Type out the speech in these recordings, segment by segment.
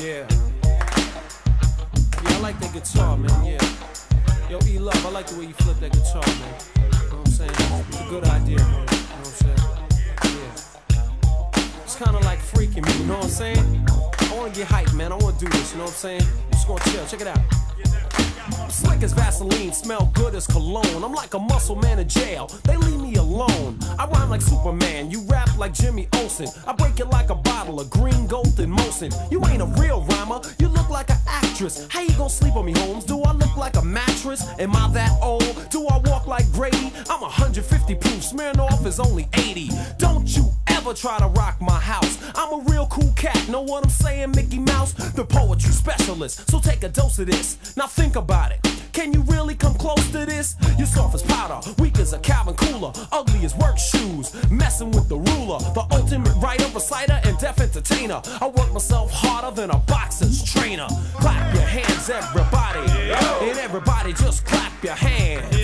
Yeah. Yeah, I like that guitar, man. Yeah. Yo, E Love, I like the way you flip that guitar, man. You know what I'm saying? It's a good idea, man. You know what I'm saying? Yeah. It's kind of like freaking me, you know what I'm saying? I want to get hyped, man. I want to do this, you know what I'm saying? I'm just going to chill. Check it out. I'm slick as Vaseline, smell good as cologne. I'm like a muscle man in jail. They leave me alone. I rhyme like Superman. You rap like Jimmy Olsen. I break it like a bottle of green gold and Molson. You ain't a real rhymer. You look like an actress. How you gonna sleep on me, Holmes? Do I look like a mattress? Am I that old? Do I walk like Grady? I'm 150 proof. Smirnoff is only 80. Don't you ever try to rock my house. I'm a real cool cat. Know what I'm saying, Mickey Mouse? The poetry specialist. So take a dose of this. Now think about it. Can you really come close to this? You're soft as powder, weak as a Calvin cooler, ugly as work shoes, messing with the ruler, the ultimate writer, reciter, and def entertainer. I work myself harder than a boxer's trainer. Clap your hands, everybody, and everybody just clap your hands.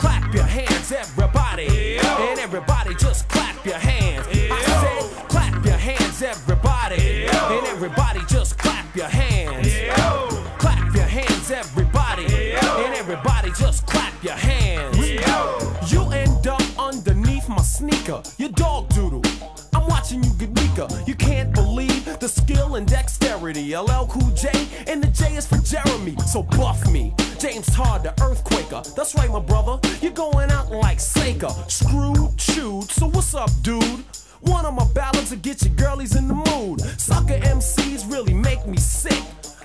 Clap your hands, everybody, and everybody just clap your hands. I said, clap your hands, everybody, and everybody just clap your hands. My sneaker, your dog doodle. I'm watching you get weaker. You can't believe the skill and dexterity. LL Cool J, and the J is for Jeremy. So buff me. James Todd, the earthquaker. That's right, my brother. You're going out like Saker. Screwed, chewed. So what's up, dude? One of my ballads to get your girlies in the mood. Sucker MCs really make me sick.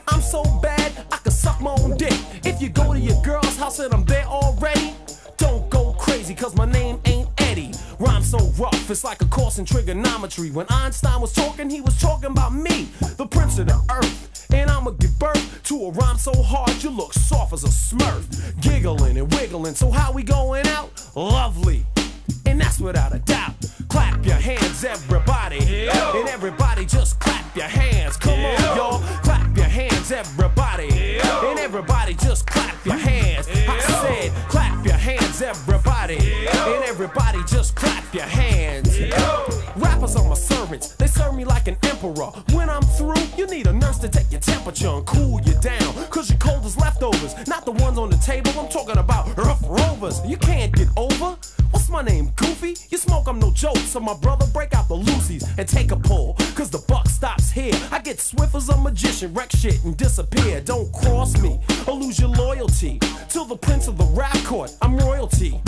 I'm so bad, I can suck my own dick. If you go to your girl's house and I'm there already, don't go crazy, cause my name ain't Eddie. Rhyme so rough, it's like a course in trigonometry. When Einstein was talking, he was talking about me, the prince of the earth. And I'ma give birth to a rhyme so hard you look soft as a smurf. Giggling and wiggling, so how we going out? Lovely. And that's without a doubt. Clap your hands, everybody. And everybody just clap your hands. Come on, everybody. And everybody just clap your hands. Rappers are my servants. They serve me like an emperor. When I'm through, you need a nurse to take your temperature and cool you down. Cause you're cold as leftovers. Not the ones on the table. I'm talking about rough rovers. You can't get over. What's my name, Goofy? You smoke, I'm no joke. So my brother, break out the Lucy's and take a pull. Cause the buck stops here. I get swift as a magician, wreck shit and disappear. Don't cross me or lose your loyalty. Till the prince of the rap court, I'm royalty.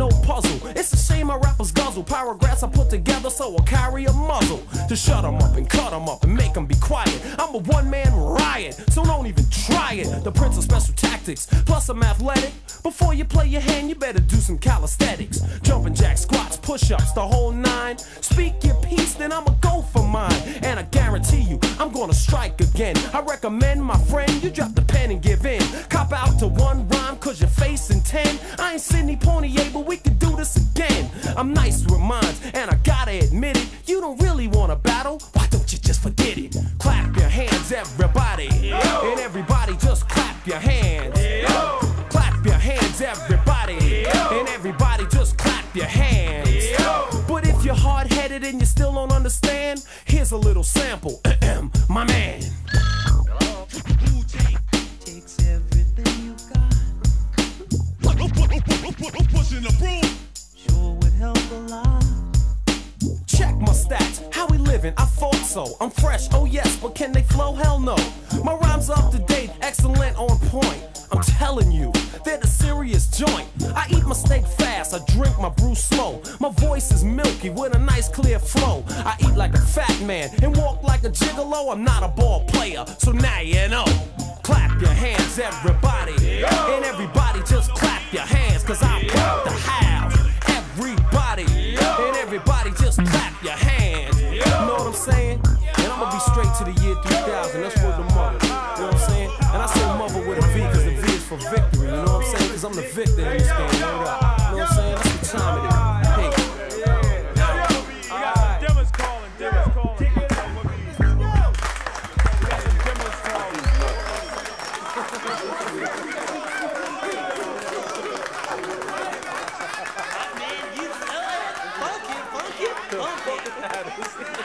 No puzzle. It's a shame my rappers guzzle. Paragraphs I put together so I'll carry a muzzle. To shut 'em up and cut 'em up and make 'em be quiet. I'm a one man riot, so don't even try it. The prince of special tactics, plus I'm athletic. Before you play your hand, you better do some calisthenics. Jumping jack squats, push ups, the whole nine. Speak your piece, then I'ma go for mine. And I guarantee you, I'm gonna strike again. I recommend, my friend, you drop the pen and give in. Cop out to one rhyme, cause you're facing ten. I ain't Sidney Clap your hands, everybody. And everybody just clap your hands. Clap your hands, everybody. And everybody just clap your hands. But if you're hard headed and you still don't understand, here's a little sample. My man. Pushing the broom. Sure would help a lot. Check my stats, how we living? I thought so. I'm fresh, oh yes, but can they flow? Hell no. My rhymes up to date, excellent, on point. I'm telling you, they're the serious joint. I eat my steak fast, I drink my brew slow. My voice is milky with a nice clear flow. I eat like a fat man and walk like a gigolo. I'm not a ball player, so now you know. Clap your hands, everybody. what I'm saying? And I'm gonna be straight to the year 3000. That's what the mother. You know what I'm saying? And I say mother with a V because the V is for victory. You know what I'm saying? Because I'm the victor in this game. You know what I'm saying? That's the time it, Don't fucking matters.